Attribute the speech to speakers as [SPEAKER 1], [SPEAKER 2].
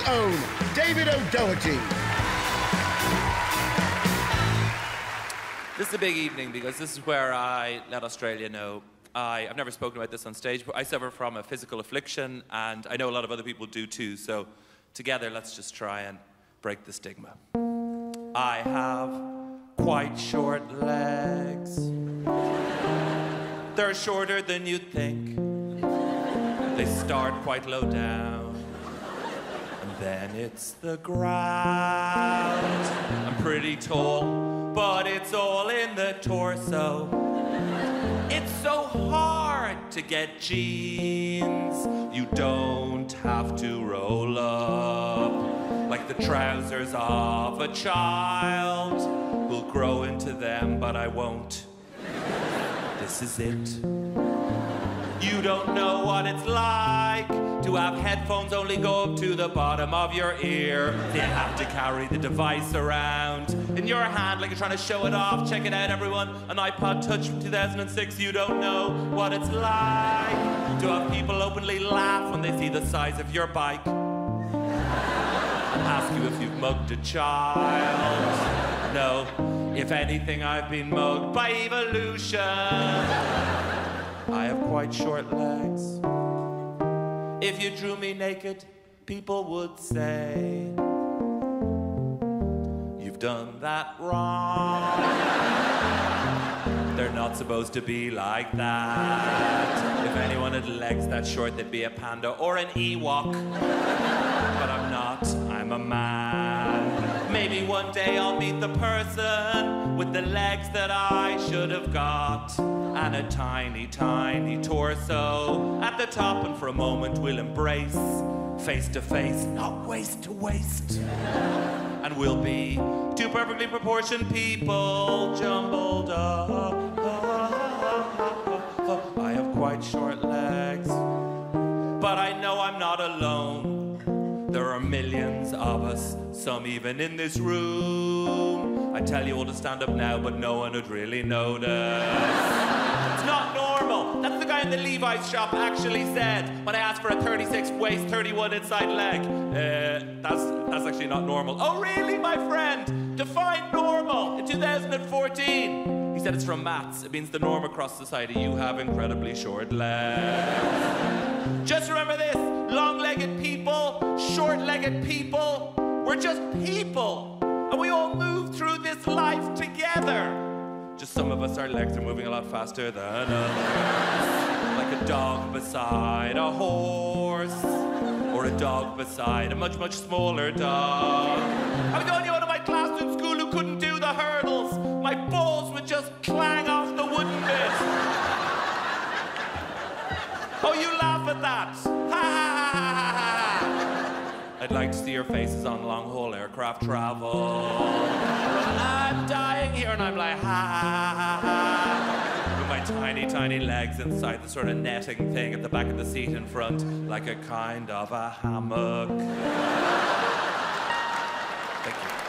[SPEAKER 1] Own David O'Doherty.
[SPEAKER 2] This is a big evening because this is where I let Australia know. I, I've never spoken about this on stage, but I suffer from a physical affliction, and I know a lot of other people do too. So, together, let's just try and break the stigma. I have quite short legs. They're shorter than you'd think. They start quite low down. Then it's the ground. I'm pretty tall, but it's all in the torso. It's so hard to get jeans. You don't have to roll up like the trousers of a child who'll grow into them, but I won't. This is it. You don't know what it's like to have headphones only go up to the bottom of your ear. You have to carry the device around in your hand like you're trying to show it off. Check it out, everyone. An iPod Touch from 2006. You don't know what it's like to have people openly laugh when they see the size of your bike. Ask you if you've mugged a child. No, if anything, I've been mugged by evolution. I have quite short legs. If you drew me naked, people would say, You've done that wrong. They're not supposed to be like that. If anyone had legs that short, they'd be a panda or an Ewok. But I'm not, I'm a man. Maybe one day I'll meet the person with the legs that I should have got. And a tiny, tiny torso at the top, and for a moment we'll embrace face to face, not waist to waist. And we'll be two perfectly proportioned people jumbled up. There are millions of us, some even in this room. I tell you all to stand up now, but no one would really notice. It's not normal. That's the guy in the Levi's shop actually said when I asked for a 36 waist, 31 inside leg. Uh, that's that's actually not normal. Oh really, my friend? Define normal in 2014. He said it's from maths. It means the norm across society. You have incredibly short legs. Just remember this: short-legged people. We're just people, and we all move through this life together. Just some of us, our legs are moving a lot faster than others. Like a dog beside a horse, or a dog beside a much, much smaller dog. I was the only one in my class in school who couldn't do the hurdles. My balls would just clang off the wooden bit. Oh, you laugh at that. I'd like to see your faces on long haul aircraft travel. I'm dying here, and I'm like, ha ha ha ha. With my tiny, tiny legs inside the sort of netting thing at the back of the seat in front, like a kind of a hammock. Thank you.